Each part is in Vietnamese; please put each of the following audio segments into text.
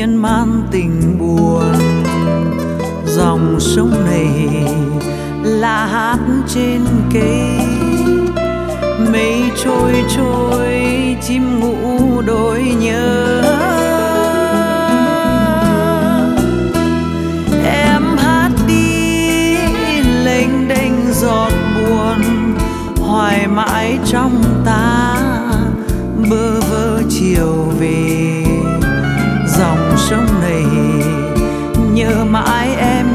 miên man tình buồn. Dòng sông này là hát trên cây. Mây trôi trôi, chim ngủ đôi nhớ. Em hát đi, lênh đênh giọt buồn, hoài mãi trong ta, bơ vơ chiều về. him I am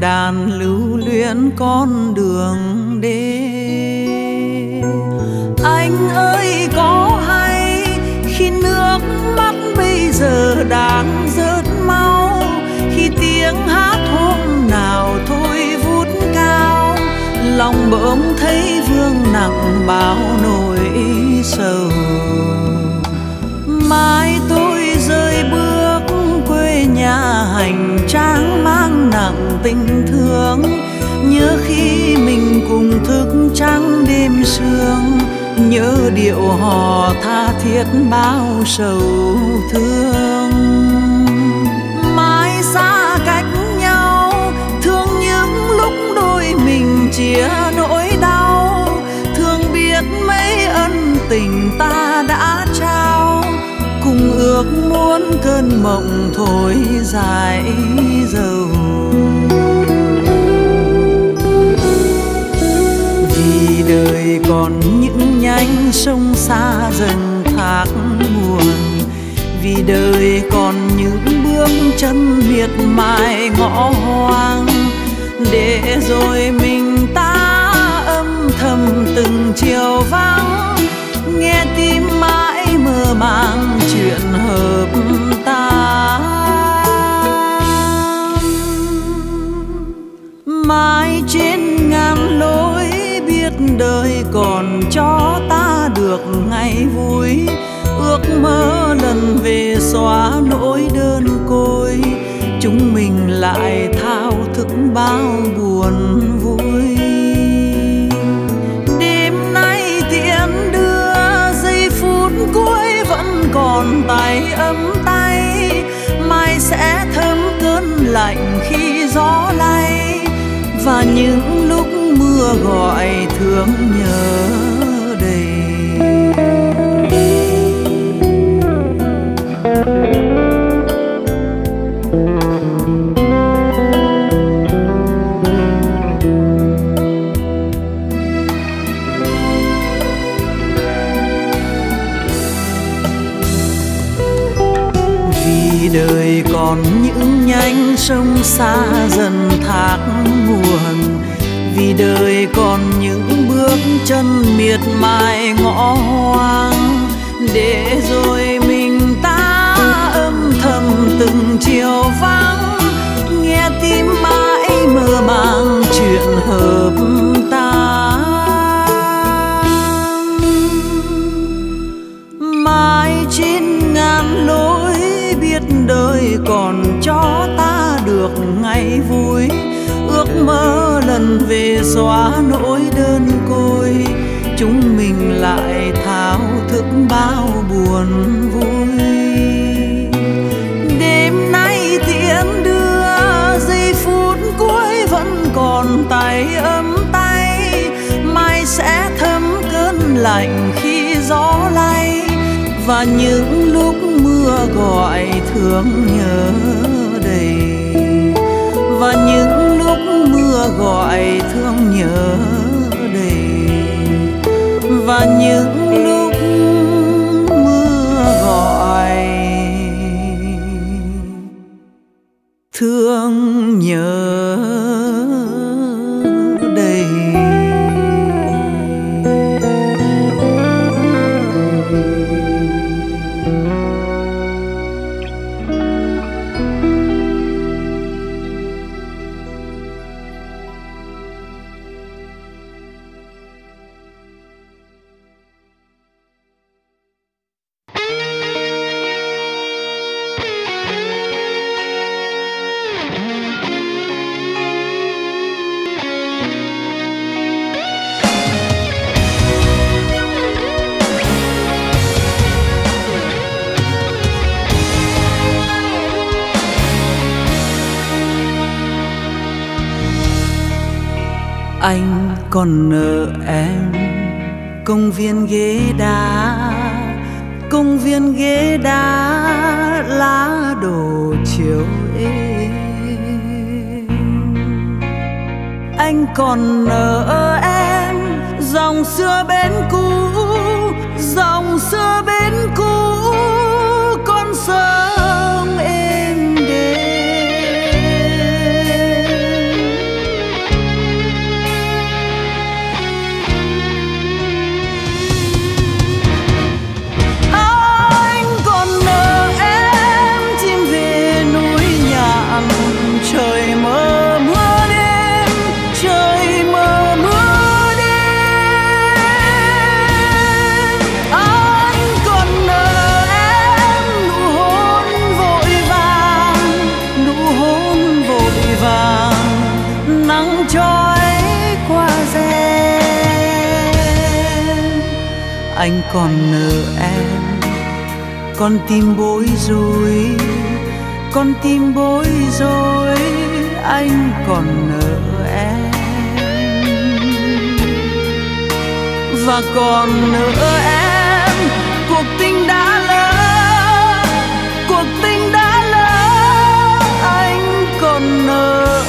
đàn lưu luyến con đường bao sầu thương. Mãi xa cách nhau, thương những lúc đôi mình chia nỗi đau. Thương biết mấy ân tình ta đã trao, cùng ước muốn cơn mộng thôi dài dầu. Vì đời còn những nhánh sông xa dần thác nguồn. Vì đời còn những bước chân miệt mài ngõ hoang. Để rồi mình ta âm thầm từng chiều vắng. Nghe tim mãi mơ màng chuyện hợp ta mãi trên ngàn lối biết đời còn cho ta được ngày vui mơ lần về xóa nỗi đơn côi. Chúng mình lại thao thức bao buồn vui. Đêm nay tiễn đưa giây phút cuối vẫn còn tay ấm tay. Mai sẽ thơm cơn lạnh khi gió lay. Và những lúc mưa gọi thương nhớ. Sông xa dần thác nguồn. Vì đời còn những bước chân miệt mài ngõ hoang. Để rồi mình ta âm thầm từng chiều vắng. Nghe tim mãi mơ màng chuyện hợp ngày vui. Ước mơ lần về xóa nỗi đơn côi. Chúng mình lại thao thức bao buồn vui. Đêm nay tiễn đưa, giây phút cuối vẫn còn tay ấm tay. Mai sẽ thấm cơn lạnh khi gió lay. Và những lúc mưa gọi thương nhớ và những lúc mưa gọi thương nhớ đầy và những lúc anh còn nợ em. Công viên ghế đá, công viên ghế đá, lá đổ chiều êm. Anh còn nợ em, dòng xưa bên cũ, dòng xưa bên cũ, con sông còn nợ em. Con tim bối rối, con tim bối rối, anh còn nợ em. Và còn nợ em, cuộc tình đã lỡ, cuộc tình đã lỡ, anh còn nợ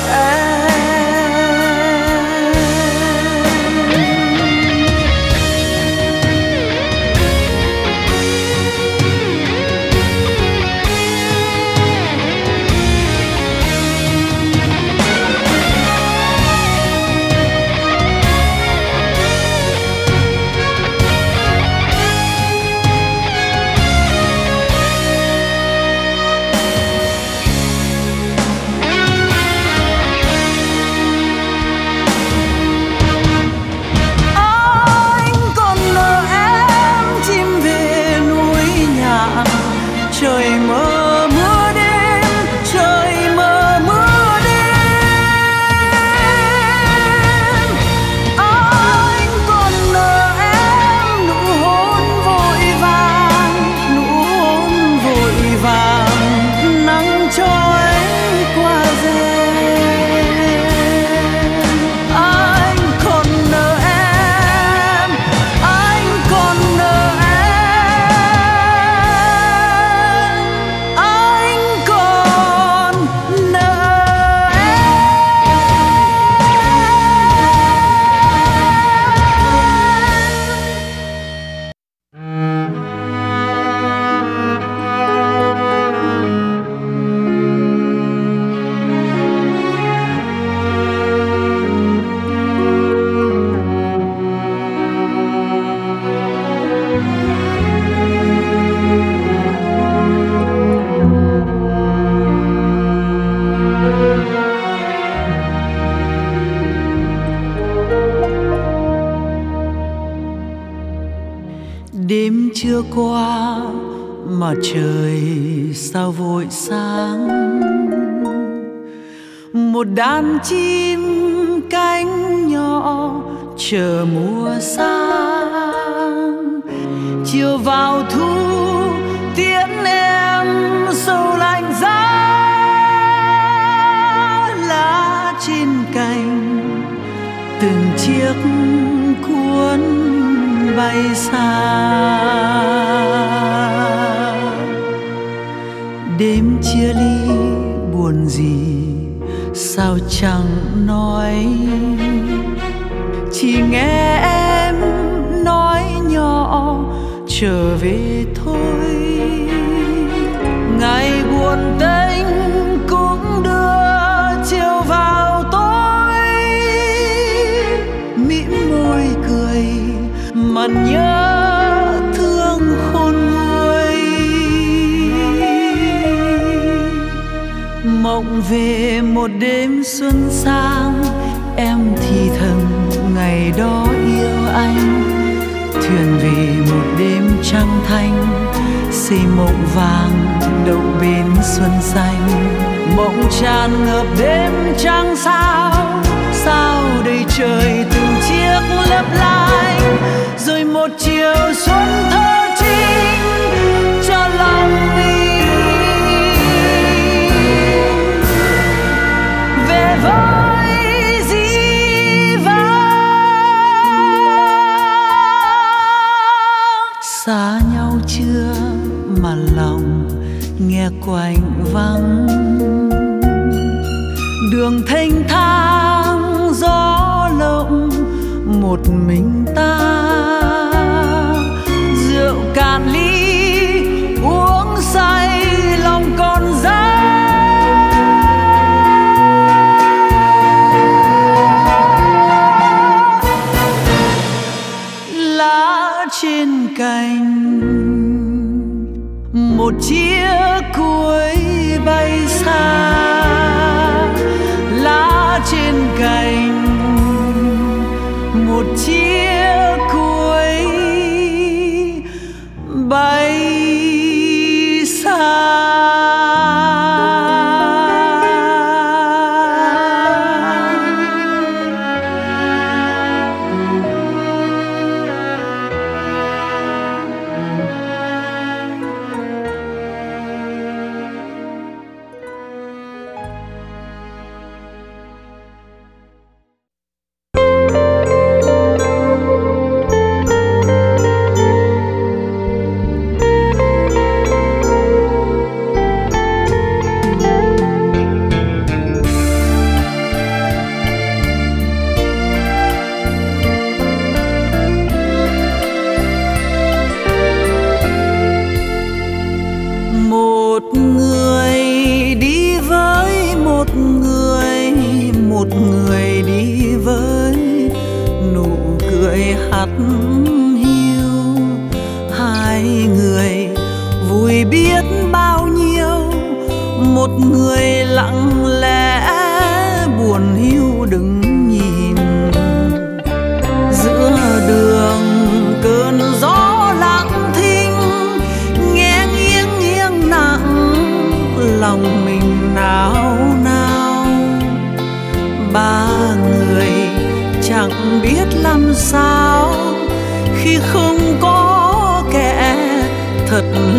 chiếc cuốn bay xa. Đêm chia ly buồn gì, sao chẳng nói. Chỉ nghe em nói nhỏ, trở về thôi. Ngày buồn tết về một đêm xuân sang, em thì thầm ngày đó yêu anh. Thuyền về một đêm trăng thanh, xây mộng vàng đậu bên xuân xanh. Mộng tràn ngập đêm trăng sao sao đầy trời từng chiếc lấp lánh. Rồi một chiều xuân thơ quạnh vắng. Đường thanh thang gió lộng một mình ta.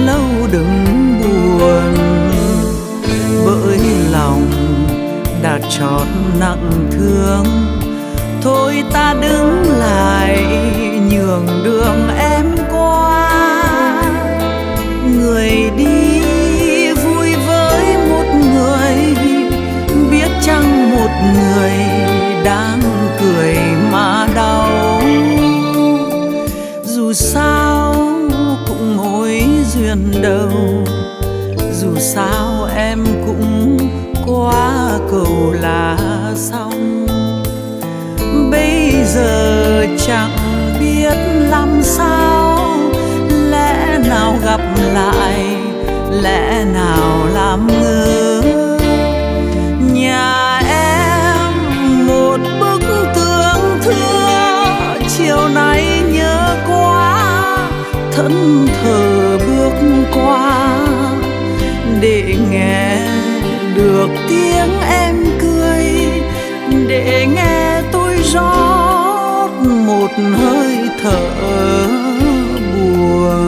Lâu đừng buồn. Bởi lòng đã trót nặng thương. Thôi ta đứng lại, nhường đường em qua. Người đi vui với một người, biết chăng một người đang cười mà đau. Dù sao duyên đầu dù sao em cũng qua cầu là xong. Bây giờ chẳng biết làm sao. Lẽ nào gặp lại, lẽ nào làm ngơ? Nhà em một bức tường thưa, chiều nay nhớ quá thẫn thờ. Nghe được tiếng em cười để nghe tôi rót một hơi thở buồn.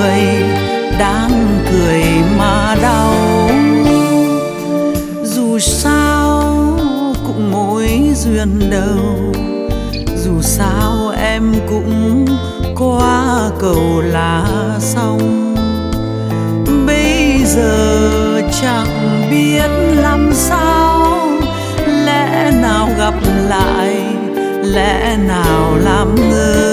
Người đang cười mà đau. Dù sao cũng mối duyên đầu, dù sao em cũng qua cầu là xong. Bây giờ chẳng biết làm sao, lẽ nào gặp lại, lẽ nào làm ngơ?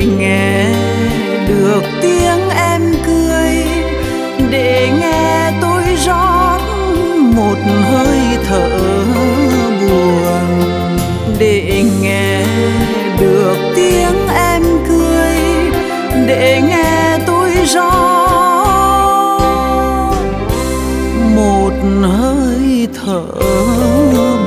Để nghe được tiếng em cười. Để nghe tôi rót một hơi thở buồn. Để nghe được tiếng em cười. Để nghe tôi rót một hơi thở buồn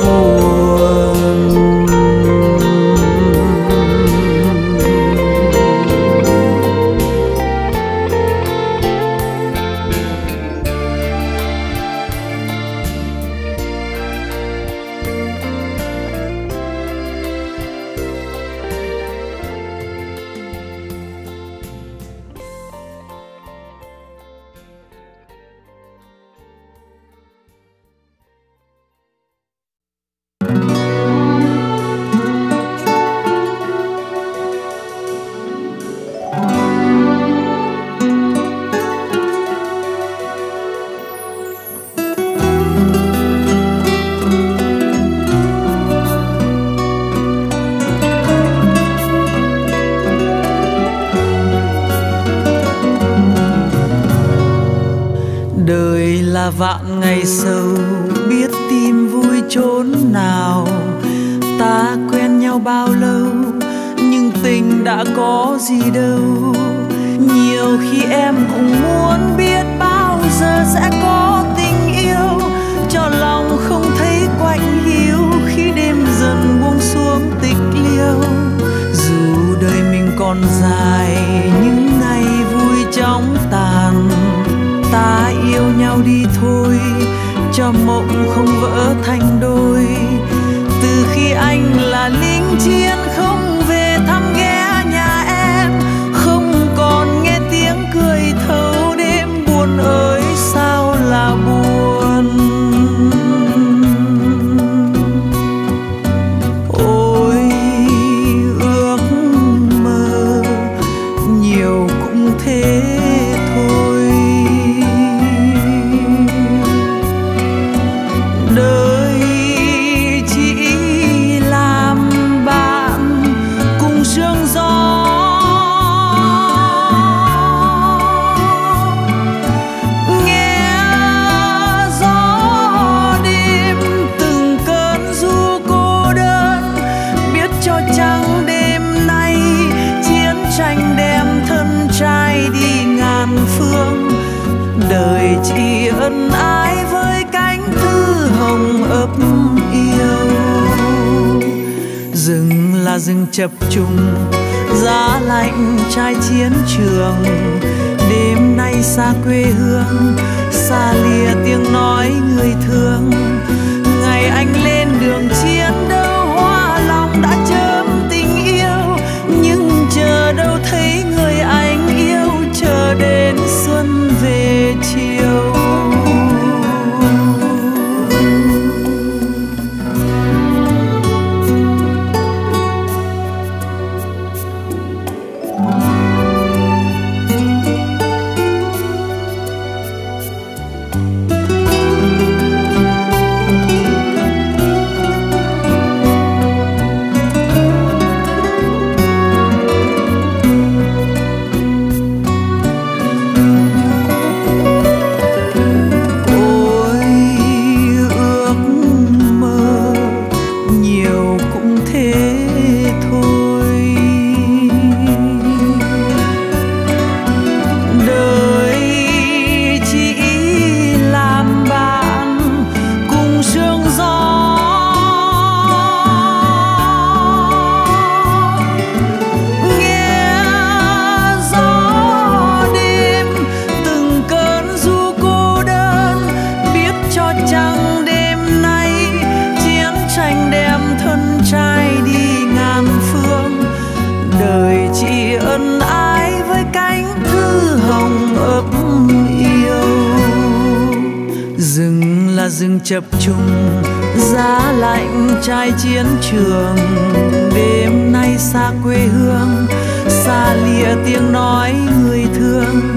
vạn ngày sâu biết tim vui chốn nào. Ta quen nhau bao lâu, nhưng tình đã có gì đâu. Nhiều khi em cũng muốn biết bao giờ sẽ có tình yêu. Cho lòng không thấy quạnh hiu khi đêm dần buông xuống tịch liêu. Dù đời mình còn dài như nhau đi thôi, cho mộng không vỡ thành đôi. Từ khi anh là lính chiến trùng, giá lạnh trai chiến trường. Đêm nay xa quê hương, xa lìa tiếng nói người thương. Chập trùng, giá lạnh trai chiến trường. Đêm nay xa quê hương, xa lìa tiếng nói người thương.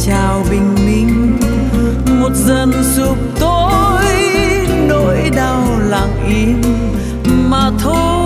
chào bình minh. Một dần sụp tối nỗi đau lặng im. Mà thôi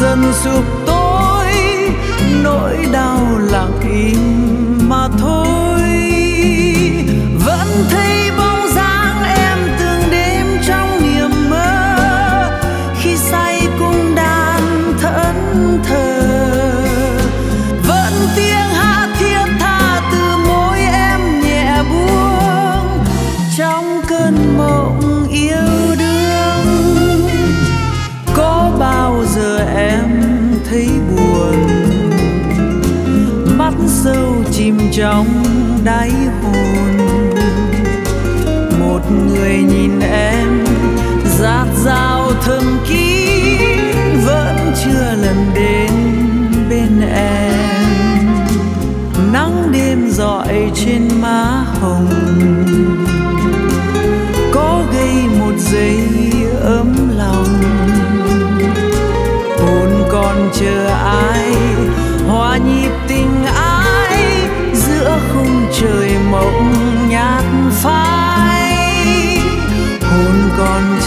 dân giúp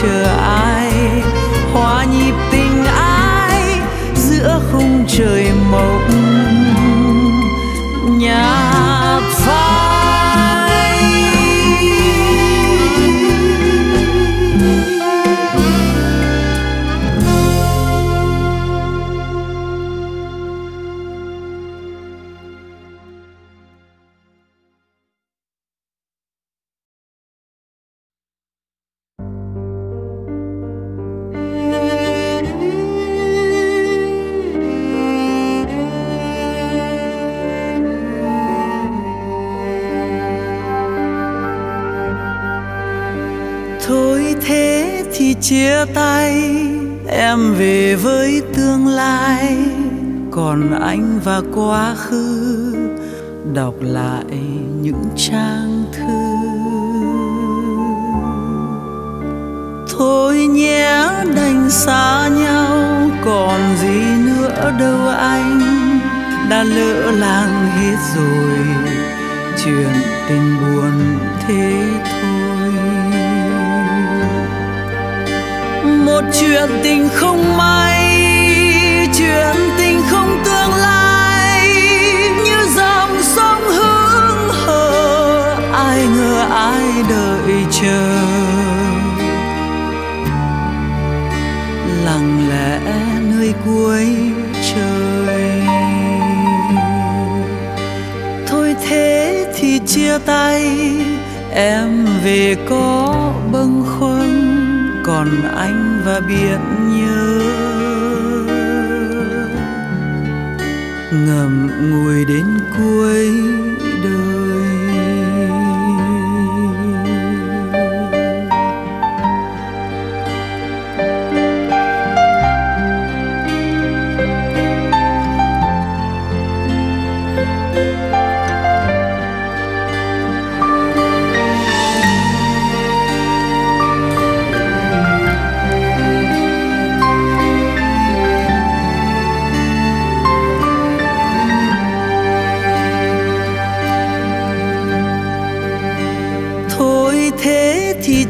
chờ ai? Hòa nhịp tình ai? Giữa khung trời thôi thế thì chia tay, em về với tương lai. Còn anh và quá khứ, đọc lại những trang thư. Thôi nhé, đành xa nhau, còn gì nữa đâu anh. Đã lỡ làng hết rồi, chuyện tình buồn thế một chuyện tình không may, chuyện tình không tương lai, như dòng sông hững hờ ai ngờ ai đợi chờ. Lặng lẽ nơi cuối trời. Thôi thế thì chia tay, em về có bâng khuâng còn anh và biển nhớ. Ngầm ngùi đến cuối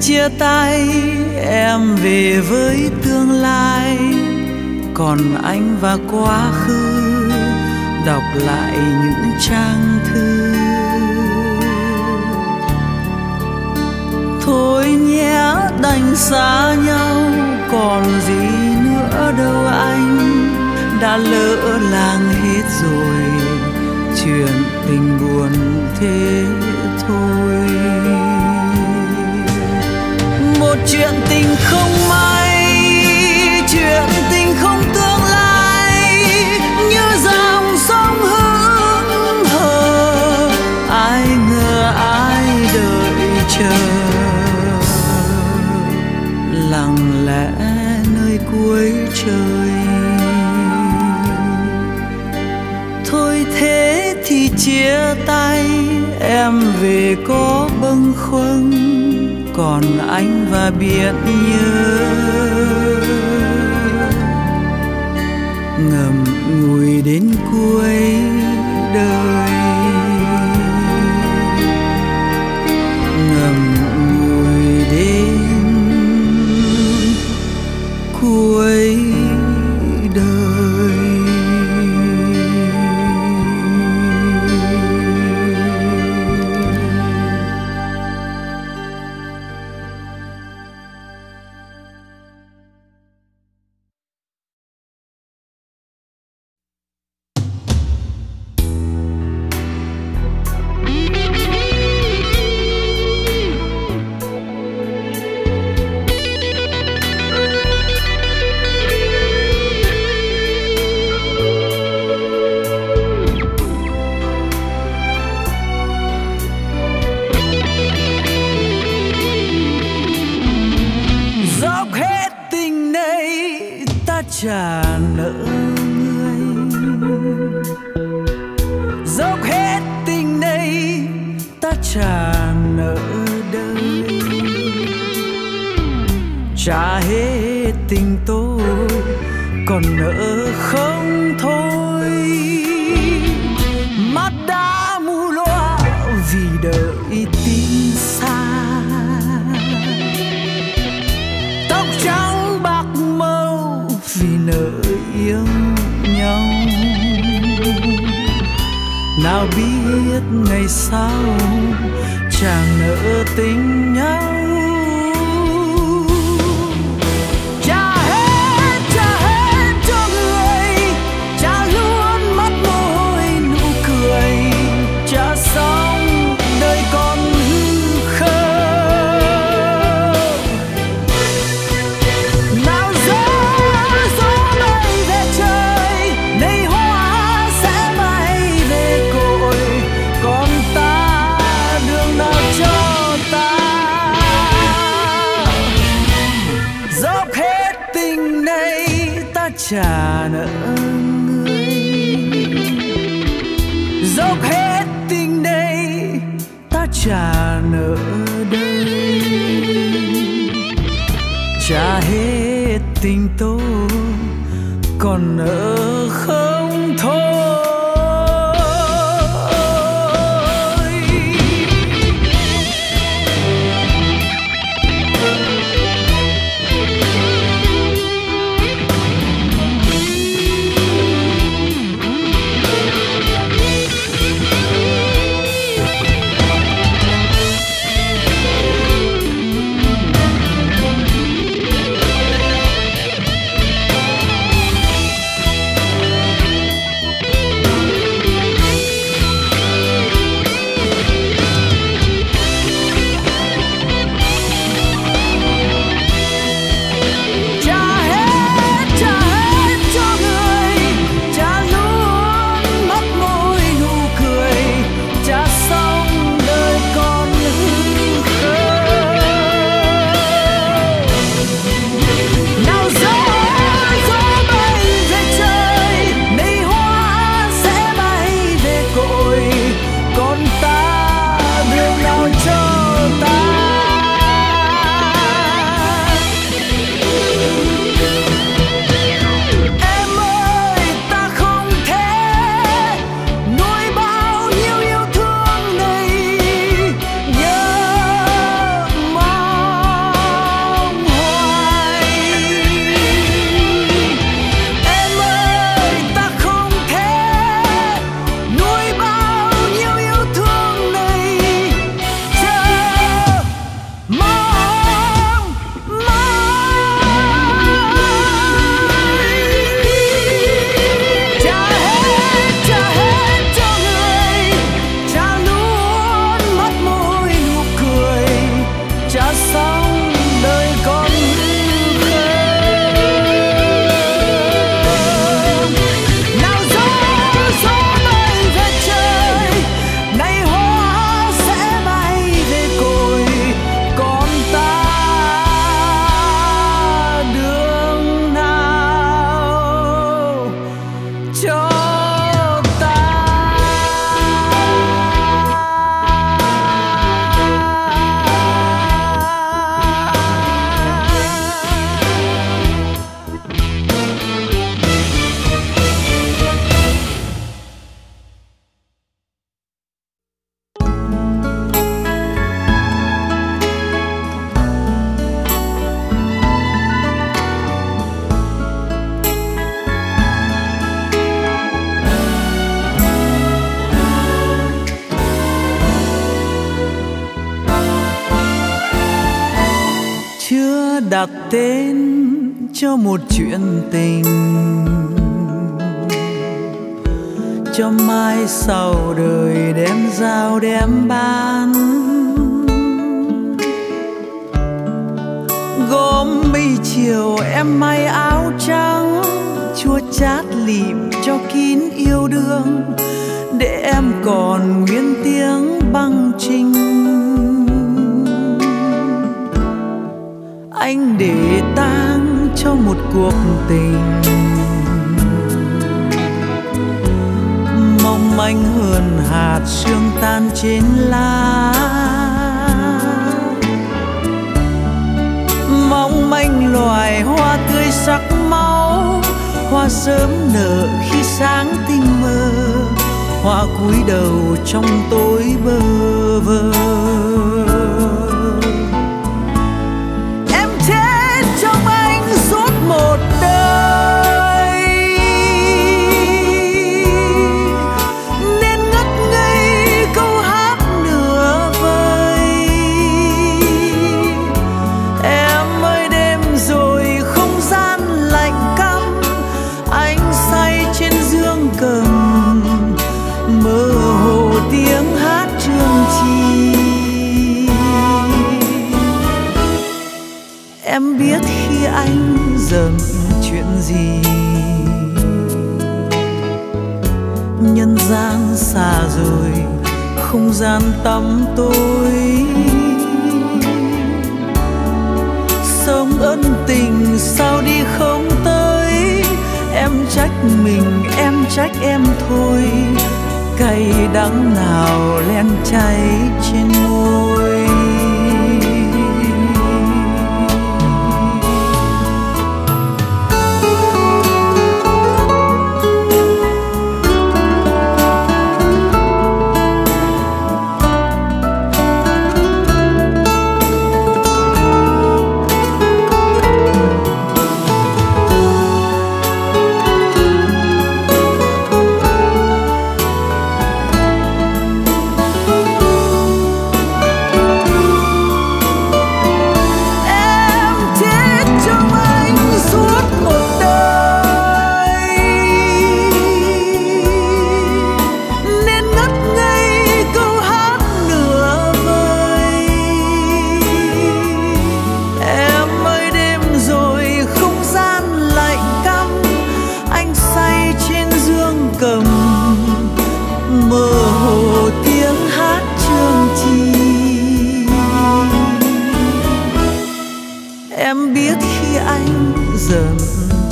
chia tay, em về với tương lai. Còn anh và quá khứ, đọc lại những trang thư. Thôi nhé, đành xa nhau, còn gì nữa đâu anh. Đã lỡ làng hết rồi, chuyện tình buồn thế thôi chuyện tình không may, chuyện tình không tương lai, như dòng sông hững hờ, ai ngờ ai đợi chờ. Lặng lẽ nơi cuối trời. Thôi thế thì chia tay, em về có còn anh và biển nhớ. Ngầm ngùi đến cuối đời. trả nợ người. Dốc hết tình đây, ta trả nợ đời. Trả hết tình tôi, còn nợ không thôi. nào biết ngày sau chàng nỡ tình nhau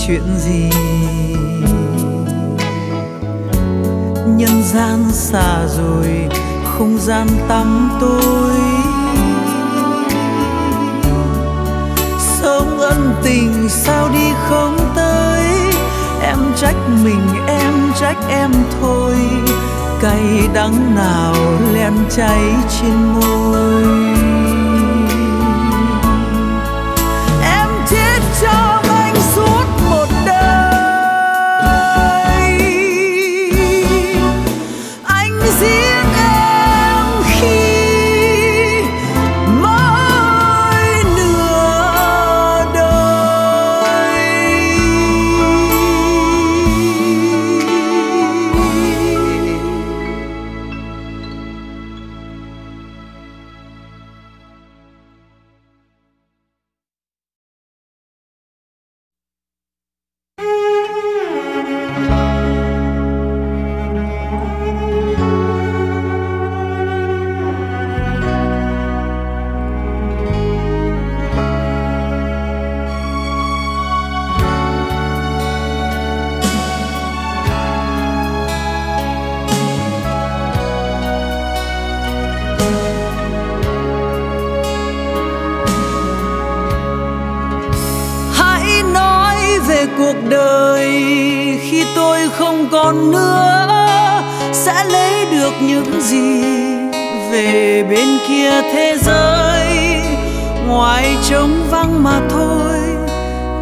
chuyện gì? Nhân gian xa rồi, không gian tăm tối. Sống ân tình sao đi không tới? Em trách mình, em trách em thôi. Cay đắng nào len cháy trên môi?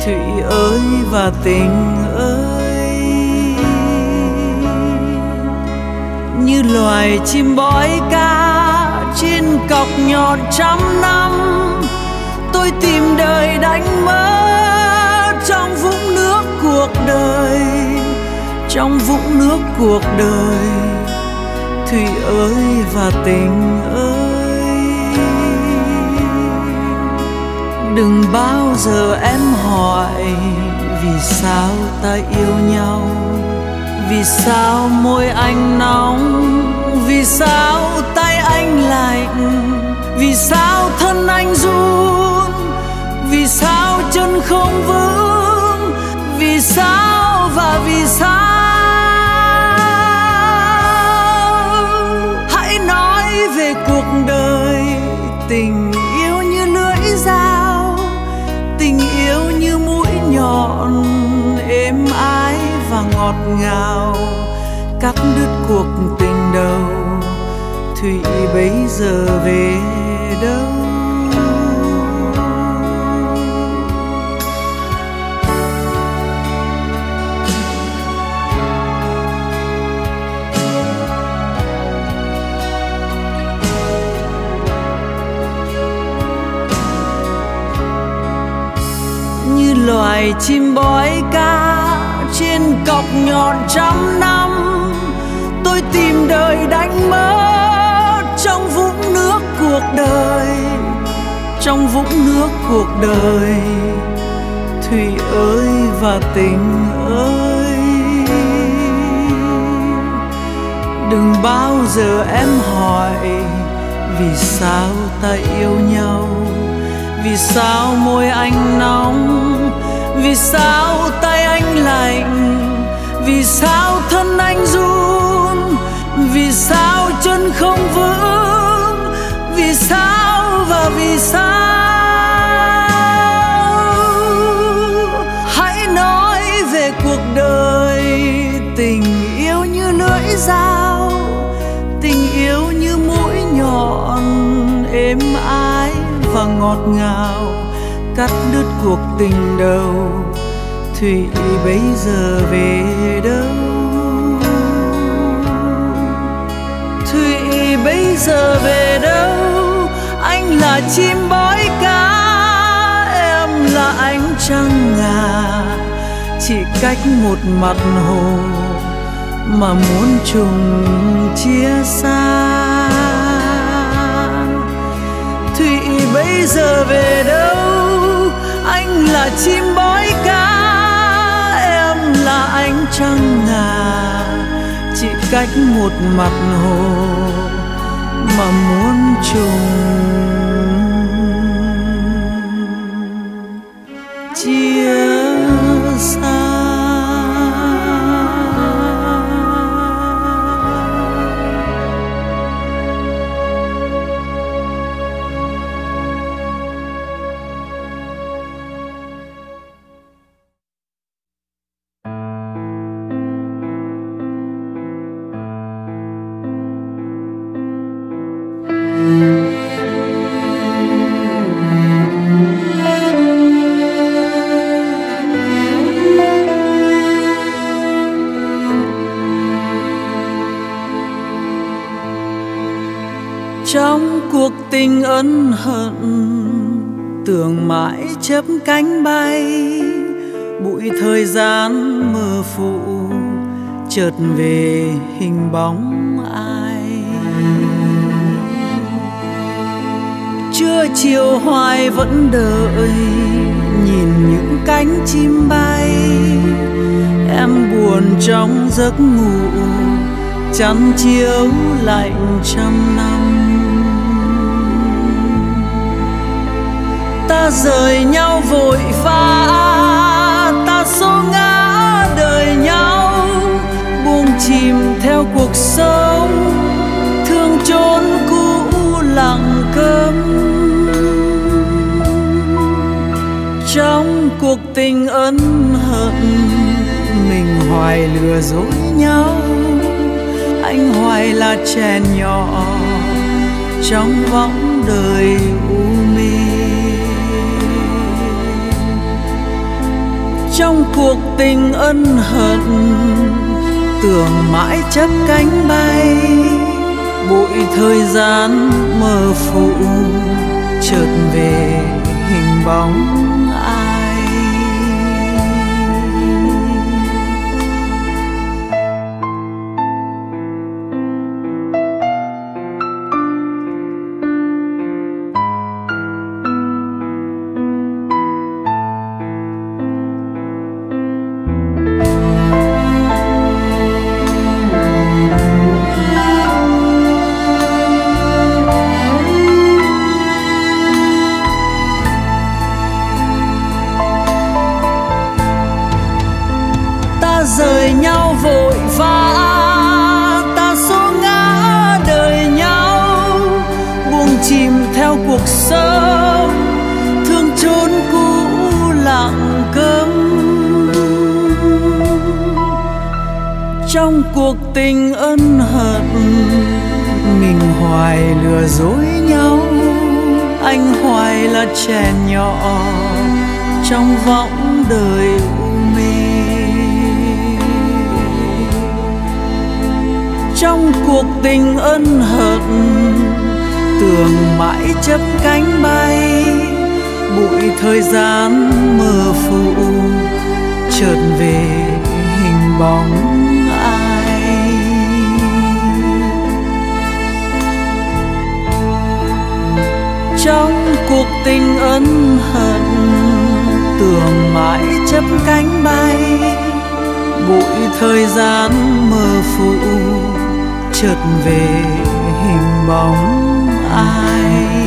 thủy ơi và tình ơi. Như loài chim bói ca trên cọc nhọn trăm năm, tôi tìm đời đánh mất trong vũng nước cuộc đời, trong vũng nước cuộc đời. Thủy ơi và tình ơi đừng bao giờ em hỏi vì sao ta yêu nhau, vì sao môi anh nóng, vì sao tay anh lạnh, vì sao thân anh run, vì sao chân không vững, vì sao và vì sao. Hãy nói về cuộc đời tình ngọt ngào, cắt đứt cuộc tình đầu. Thủy bấy giờ về đâu? Như loài chim bói ca trên cọc nhọn trăm năm. Tôi tìm đời đánh mất trong vũng nước cuộc đời, trong vũng nước cuộc đời. Thủy ơi và tình ơi, đừng bao giờ em hỏi vì sao ta yêu nhau, vì sao môi anh nóng vì sao tay anh lạnh? Vì sao thân anh run? Vì sao chân không vững? Vì sao và vì sao? Hãy nói về cuộc đời, tình yêu như lưỡi dao, tình yêu như mũi nhọn, êm ái và ngọt ngào cắt đứt cuộc tình đầu thủy bây giờ về đâu? Thủy bây giờ về đâu? Anh là chim bói cá, em là ánh trăng ngà. Chỉ cách một mặt hồ mà muốn trùng chia xa. Thủy bây giờ về đâu? Anh là chim bói cá, em là ánh trăng ngà. Chỉ cách một mặt hồ mà muốn trùng cuộc tình ân hận, tưởng mãi chấp cánh bay. Bụi thời gian mơ phụ chợt về hình bóng ai. Trưa chiều hoài vẫn đợi, nhìn những cánh chim bay. Em buồn trong giấc ngủ, chăn chiếu lạnh trăm năm ta rời nhau vội vã. Ta số ngã đời nhau, buông chìm theo cuộc sống. Thương chốn cũ lặng câm trong cuộc tình ân hận, mình hoài lừa dối nhau. Anh hoài là trẻ nhỏ, trong võng đời trong cuộc tình ân hận. Tưởng mãi chấp cánh bay, bụi thời gian mơ phụ chợt về hình bóng. Cuộc tình ân hận. Mình hoài lừa dối nhau. Anh hoài là trẻ nhỏ trong võng đời u mê. Trong cuộc tình ân hận, tường mãi chấp cánh bay. Bụi thời gian mờ phủ chợt về hình bóng. Trong cuộc tình ân hận, tưởng mãi chấp cánh bay, bụi thời gian mơ phụ chợt về hình bóng ai.